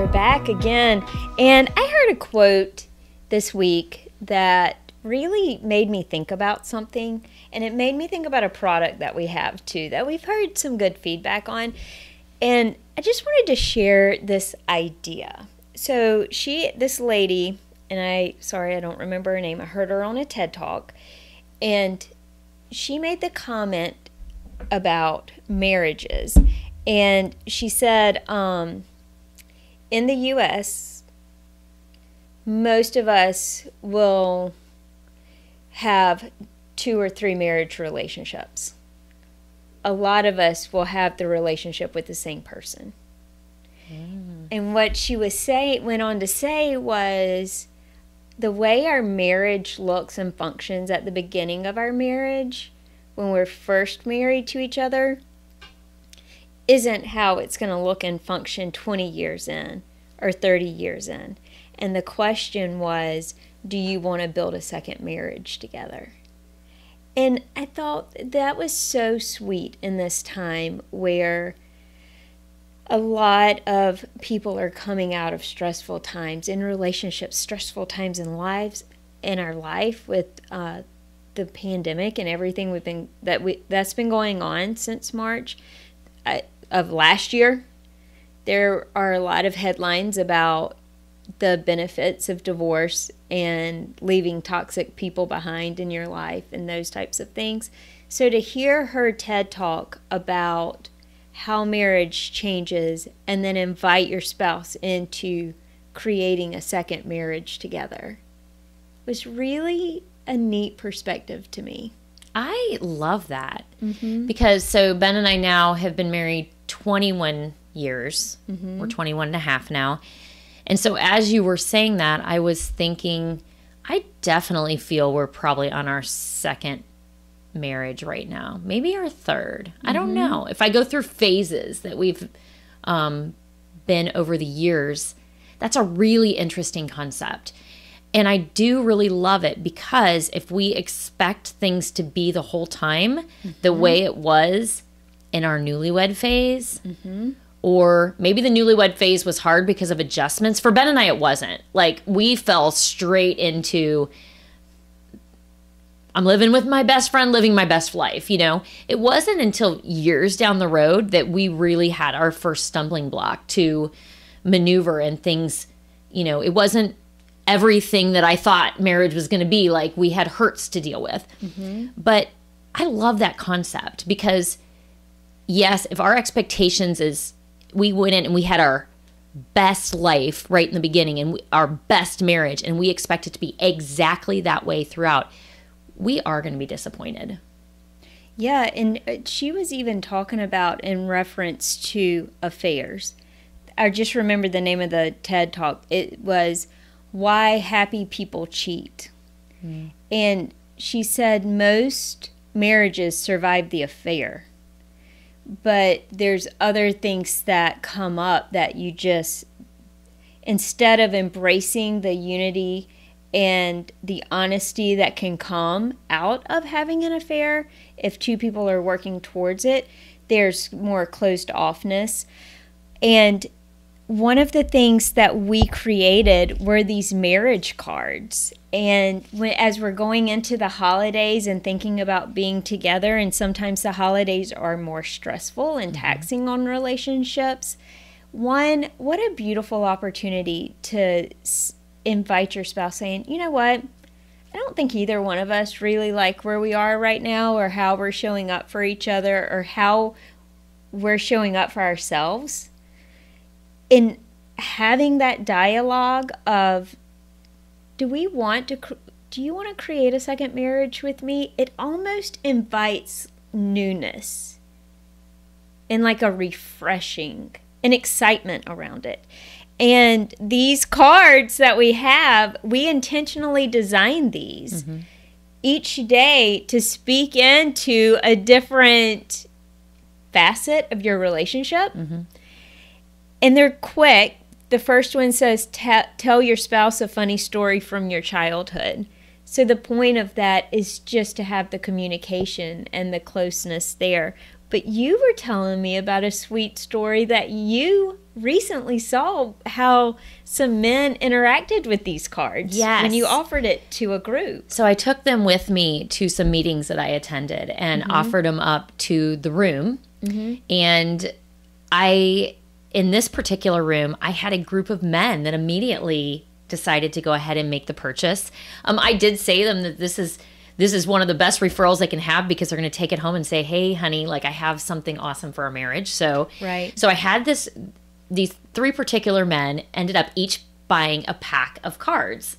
we're back again. And I heard a quote this week that really made me think about something. And it made me think about a product that we have too, that we've heard some good feedback on. And I just wanted to share this idea. So, she, this lady, and I, sorry, I don't remember her name, I heard her on a TED talk. And she made the comment about marriages. And she said, um, in the US, most of us will have two or three marriage relationships. A lot of us will have the relationship with the same person. Mm. And what she was say went on to say was the way our marriage looks and functions at the beginning of our marriage when we're first married to each other isn't how it's going to look and function 20 years in or 30 years in. And the question was, do you want to build a second marriage together? And I thought that was so sweet in this time where a lot of people are coming out of stressful times in relationships, stressful times in lives, in our life with uh, the pandemic and everything we've been that we that's been going on since March. I, of last year, there are a lot of headlines about the benefits of divorce and leaving toxic people behind in your life and those types of things. So to hear her TED talk about how marriage changes and then invite your spouse into creating a second marriage together was really a neat perspective to me. I love that mm-hmm. because so Ben and I now have been married 21 years. Mm-hmm. We're 21 and a half now. And so as you were saying that, I was thinking, I definitely feel we're probably on our second marriage right now, maybe our 3rd mm-hmm. I don't mm-hmm. know. If I go through phases that we've um, been over the years, that's a really interesting concept. And I do really love it because if we expect things to be the whole time mm-hmm. the way it was in our newlywed phase, mm-hmm. or maybe the newlywed phase was hard because of adjustments. For Ben and I, it wasn't. Like we fell straight into I'm living with my best friend, living my best life, you know? It wasn't until years down the road that we really had our first stumbling block to maneuver and things, you know, it wasn't everything that I thought marriage was going to be. Like we had hurts to deal with. Mm-hmm. But I love that concept because, yes, if our expectations is we went in and we had our best life right in the beginning and we, our best marriage, and we expect it to be exactly that way throughout, we are going to be disappointed. Yeah, and uh, she was even talking about in reference to affairs. I just remember the name of the TED talk. It was why happy people cheat. Mm. And she said most marriages survive the affair. But there's other things that come up that you just, instead of embracing the unity and the honesty that can come out of having an affair, if two people are working towards it, there's more closed offness. And one of the things that we created were these marriage cards. And when, as we're going into the holidays and thinking about being together, and sometimes the holidays are more stressful and mm-hmm. taxing on relationships, one, what a beautiful opportunity to s- invite your spouse saying, you know what? I don't think either one of us really like where we are right now or how we're showing up for each other or how we're showing up for ourselves in having that dialogue of do we want to do you want to create a second marriage with me? It almost invites newness and like a refreshing an excitement around it. And these cards that we have we intentionally designed these mm-hmm. each day to speak into a different facet of your relationship. Mm-hmm and they're quick. The first one says, Tell your spouse a funny story from your childhood. So the point of that is just to have the communication and the closeness there. But you were telling me about a sweet story that you recently saw how some men interacted with these cards. Yes. When you offered it to a group. So I took them with me to some meetings that I attended and mm-hmm. offered them up to the room. Mm-hmm. And I, in this particular room, I had a group of men that immediately decided to go ahead and make the purchase. Um, I did say to them that this is this is one of the best referrals they can have because they're going to take it home and say, "Hey, honey, like I have something awesome for our marriage." So, Right. So I had this these three particular men ended up each buying a pack of cards.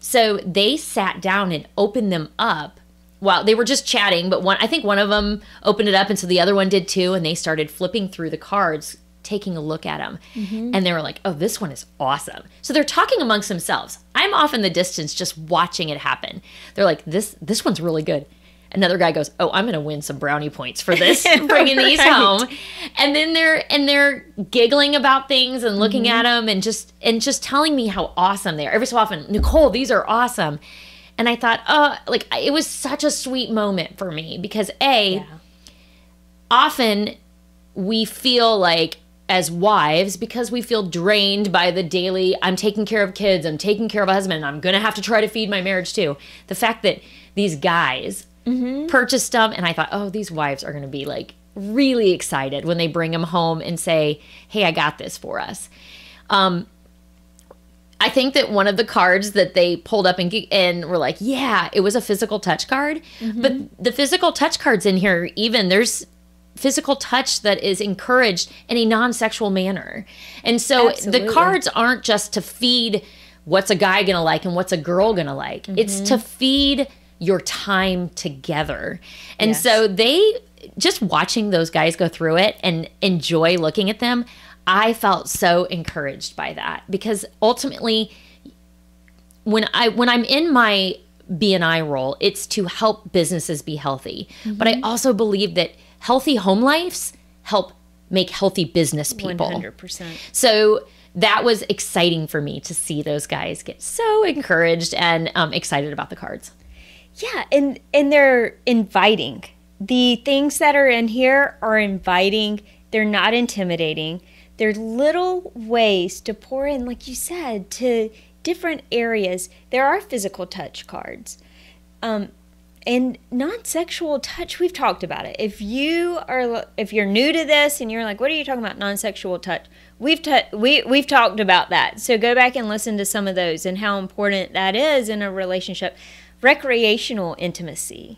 So they sat down and opened them up while they were just chatting, but one I think one of them opened it up and so the other one did too and they started flipping through the cards, taking a look at them. Mm-hmm. And they were like, "Oh, this one is awesome." So they're talking amongst themselves. I'm off in the distance just watching it happen. They're like, "This this one's really good." Another guy goes, "Oh, I'm going to win some brownie points for this, bringing these home." And then they're and they're giggling about things and looking mm-hmm. at them and just and just telling me how awesome they are. Every so often, Nicole, these are awesome. And I thought, oh, like it was such a sweet moment for me because a often we feel like as wives because we feel drained by the daily I'm taking care of kids, I'm taking care of a husband, I'm going to have to try to feed my marriage too. The fact that these guys purchased them and I thought, "Oh, these wives are going to be like really excited when they bring them home and say, "Hey, I got this for us." Um I think that one of the cards that they pulled up and and were like, yeah, it was a physical touch card. But the physical touch cards in here, even there's physical touch that is encouraged in a non-sexual manner. And so Absolutely. the cards aren't just to feed what's a guy going to like and what's a girl going to like. Mm-hmm. It's to feed your time together. And Yes. so they just watching those guys go through it and enjoy looking at them, I felt so encouraged by that because ultimately when I when I'm in my BNI role, it's to help businesses be healthy. But I also believe that healthy home lives help make healthy business people. 100%. So that was exciting for me to see those guys get so encouraged and um, excited about the cards. Yeah, and and they're inviting. The things that are in here are inviting. They're not intimidating. They're little ways to pour in, like you said, to different areas. There are physical touch cards. Um, and non-sexual touch we've talked about it. If you are if you're new to this and you're like what are you talking about non-sexual touch? We've t- we, we've talked about that. So go back and listen to some of those and how important that is in a relationship. Recreational intimacy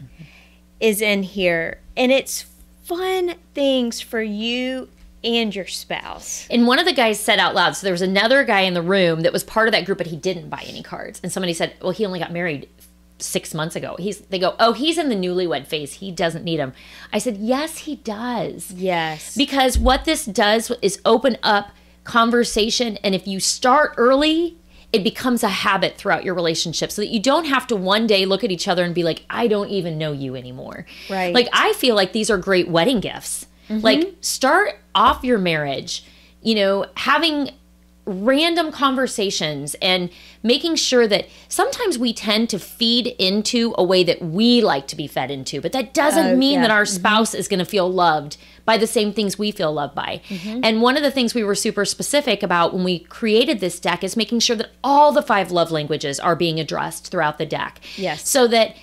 is in here. And it's fun things for you and your spouse And one of the guys said out loud, so there was another guy in the room that was part of that group, but he didn't buy any cards. And somebody said, well, he only got married six months ago. He's they go, oh, he's in the newlywed phase. He doesn't need them. I said, yes, he does. yes Because what this does is open up conversation. And if you start early, it becomes a habit throughout your relationship so that you don't have to one day look at each other and be like, I don't even know you anymore. Right. Like, I feel like these are great wedding gifts. Like, start off your marriage, you know, having random conversations and making sure that sometimes we tend to feed into a way that we like to be fed into, but that doesn't Oh, mean yeah. that our spouse is going to feel loved by the same things we feel loved by. Mm-hmm. And one of the things we were super specific about when we created this deck is making sure that all the five love languages are being addressed throughout the deck. Yes. So that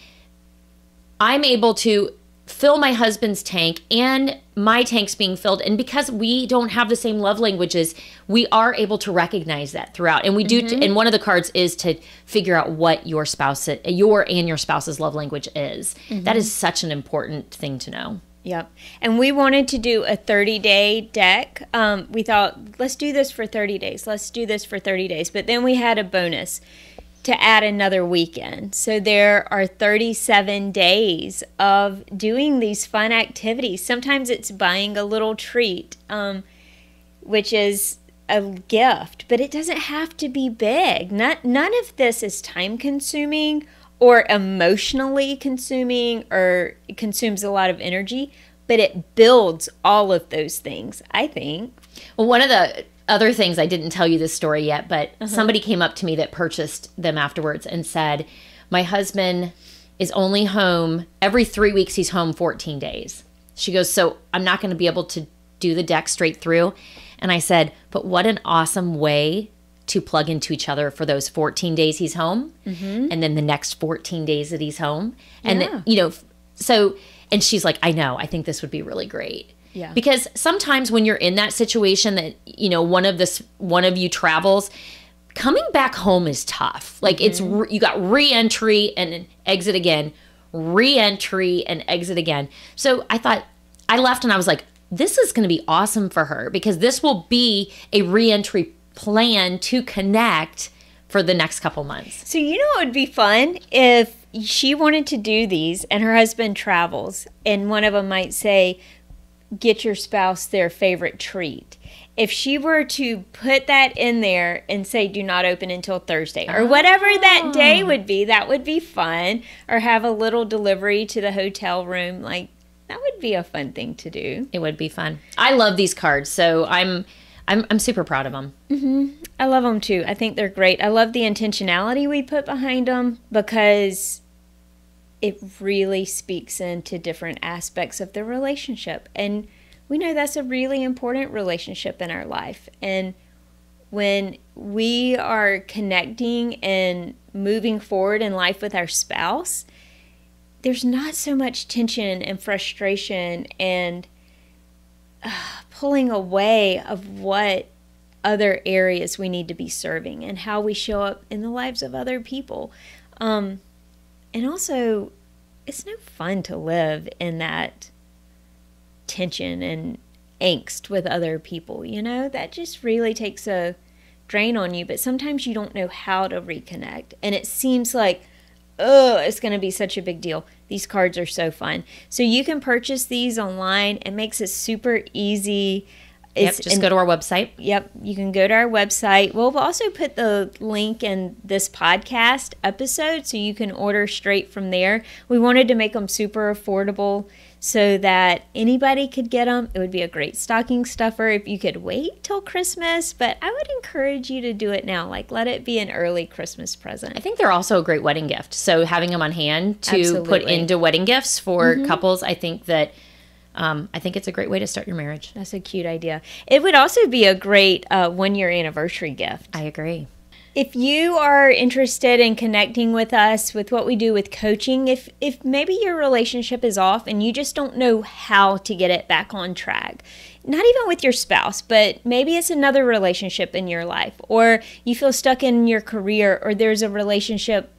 I'm able to fill my husband's tank and my tank's being filled and because we don't have the same love languages we are able to recognize that throughout and we do and one of the cards is to figure out what your spouse your and your spouse's love language is That is such an important thing to know Yep. And we wanted to do a 30 day deck. Um, we thought, let's do this for 30 days. Let's do this for 30 days. But then we had a bonus to add another weekend. So there are 37 days of doing these fun activities. Sometimes it's buying a little treat, um, which is a gift, but it doesn't have to be big. Not, none of this is time consuming or emotionally consuming or consumes a lot of energy, but it builds all of those things, I think. Well, one of the other things I didn't tell you this story yet, but somebody came up to me that purchased them afterwards and said, My husband is only home every three weeks, he's home 14 days. She goes, So I'm not going to be able to do the deck straight through. And I said, but what an awesome way to plug into each other for those 14 days he's home Mm-hmm. and then the next 14 days that he's home. And, Yeah. then, you know, so, and she's like, I know, I think this would be really great. Yeah. Because sometimes when you're in that situation that, you know, one of this, one of you travels, coming back home is tough. Like it's, Mm-hmm. re- you got re entry and exit again, re entry and exit again. So I thought, I left and I was like, this is going to be awesome for her because this will be a re entry plan to connect for the next couple months. So you know it would be fun if she wanted to do these and her husband travels and one of them might say get your spouse their favorite treat. If she were to put that in there and say do not open until Thursday or whatever that day ah. would be, that would be fun or have a little delivery to the hotel room like that would be a fun thing to do. It would be fun. I love these cards, so I'm I'm I'm super proud of them. I love them too. I think they're great. I love the intentionality we put behind them because it really speaks into different aspects of the relationship. And we know that's a really important relationship in our life. And when we are connecting and moving forward in life with our spouse, there's not so much tension and frustration and uh, pulling away of what other areas we need to be serving and how we show up in the lives of other people. Um, and also, it's no fun to live in that tension and angst with other people, you know? That just really takes a drain on you, but sometimes you don't know how to reconnect. And it seems like, oh, it's going to be such a big deal. These cards are so fun. So you can purchase these online. It makes it super easy. Yep, It's just and- go to our website. Yep, you can go to our website. We'll also put the link in this podcast episode so you can order straight from there. We wanted to make them super affordable so that anybody could get them. It would be a great stocking stuffer if you could wait till Christmas, but I would encourage you to do it now. Like, let it be an early Christmas present. I think they're also a great wedding gift. So having them on hand to put Absolutely. Mm-hmm. into wedding gifts for couples, I think that um, I think it's a great way to start your marriage. That's a cute idea. It would also be a great uh, one year anniversary gift. I agree. If you are interested in connecting with us with what we do with coaching if if maybe your relationship is off and you just don't know how to get it back on track not even with your spouse but maybe it's another relationship in your life or you feel stuck in your career or there's a relationship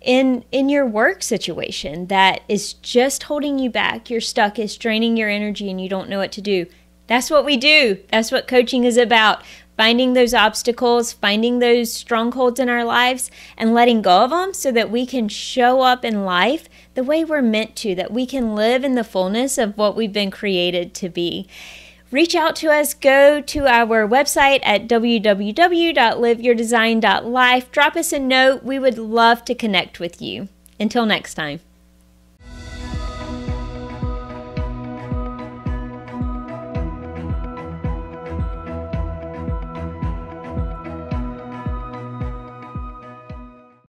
in in your work situation that is just holding you back you're stuck it's draining your energy and you don't know what to do. That's what we do. That's what coaching is about finding those obstacles finding those strongholds in our lives and letting go of them so that we can show up in life the way we're meant to that we can live in the fullness of what we've been created to be reach out to us. Go to our website at www.liveyourdesign.life. Drop us a note. We would love to connect with you. Until next time.